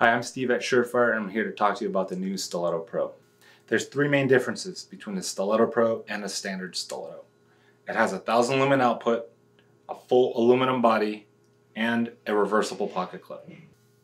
Hi, I'm Steve at Surefire and I'm here to talk to you about the new Stiletto Pro. There's three main differences between the Stiletto Pro and a standard Stiletto. It has a 1000 lumen output, a full aluminum body, and a reversible pocket clip.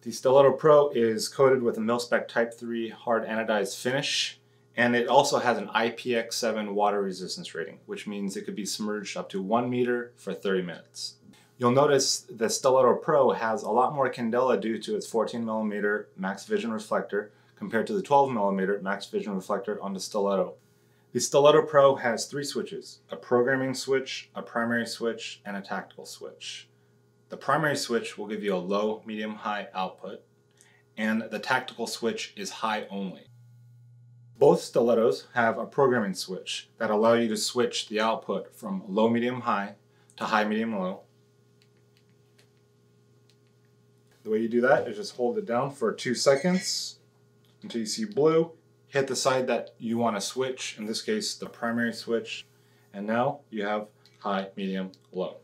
The Stiletto Pro is coated with a mil-spec Type 3 hard anodized finish and it also has an IPX7 water resistance rating, which means it could be submerged up to 1 meter for 30 minutes. You'll notice the Stiletto Pro has a lot more candela due to its 14mm MaxVision reflector compared to the 12mm MaxVision reflector on the Stiletto. The Stiletto Pro has three switches, a programming switch, a primary switch, and a tactical switch. The primary switch will give you a low, medium, high output, and the tactical switch is high only. Both stilettos have a programming switch that allow you to switch the output from low, medium, high to high, medium, low. The way you do that is just hold it down for two seconds until you see blue. Hit the side that you want to switch, in this case the primary switch, and now you have high, medium, low.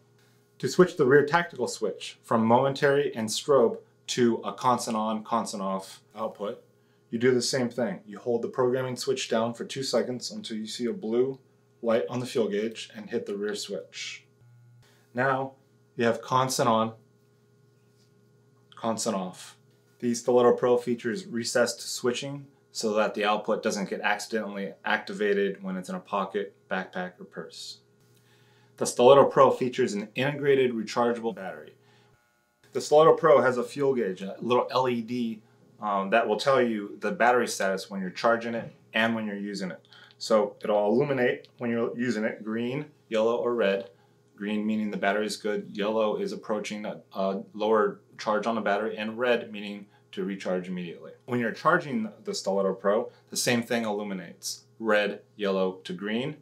To switch the rear tactical switch from momentary and strobe to a constant on, constant off output, you do the same thing. You hold the programming switch down for two seconds until you see a blue light on the fuel gauge and hit the rear switch. Now you have constant on, constant off. The Stiletto Pro features recessed switching so that the output doesn't get accidentally activated when it's in a pocket, backpack, or purse. The Stiletto Pro features an integrated rechargeable battery. The Stiletto Pro has a fuel gauge, a little LED um, that will tell you the battery status when you're charging it and when you're using it. So it'll illuminate when you're using it, green, yellow, or red. Green meaning the battery is good, yellow is approaching a, a uh, lower charge on the battery, and red meaning to recharge immediately. When you're charging the Stiletto Pro, the same thing illuminates. Red, yellow to green.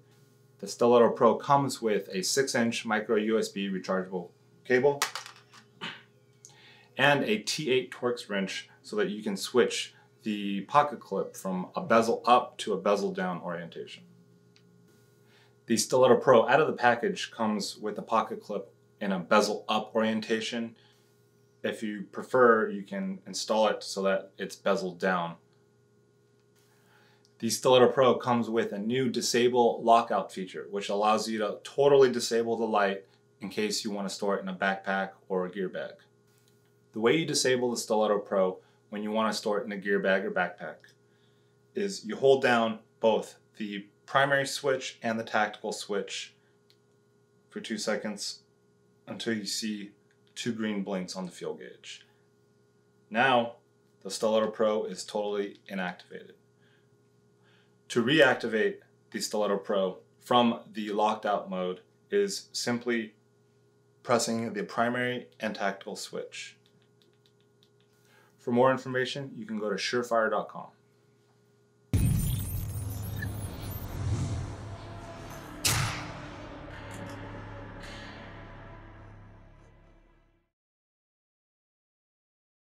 The Stiletto Pro comes with a 6-inch micro USB rechargeable cable and a T8 Torx wrench so that you can switch the pocket clip from a bezel up to a bezel down orientation. The Stiletto Pro out of the package comes with a pocket clip in a bezel up orientation. If you prefer, you can install it so that it's bezeled down. The Stiletto Pro comes with a new disable lockout feature, which allows you to totally disable the light in case you want to store it in a backpack or a gear bag. The way you disable the Stiletto Pro when you want to store it in a gear bag or backpack is you hold down both the primary switch and the tactical switch for two seconds until you see two green blinks on the fuel gauge. Now the Stiletto Pro is totally inactivated. To reactivate the Stiletto Pro from the locked out mode is simply pressing the primary and tactical switch. For more information, you can go to surefire.com.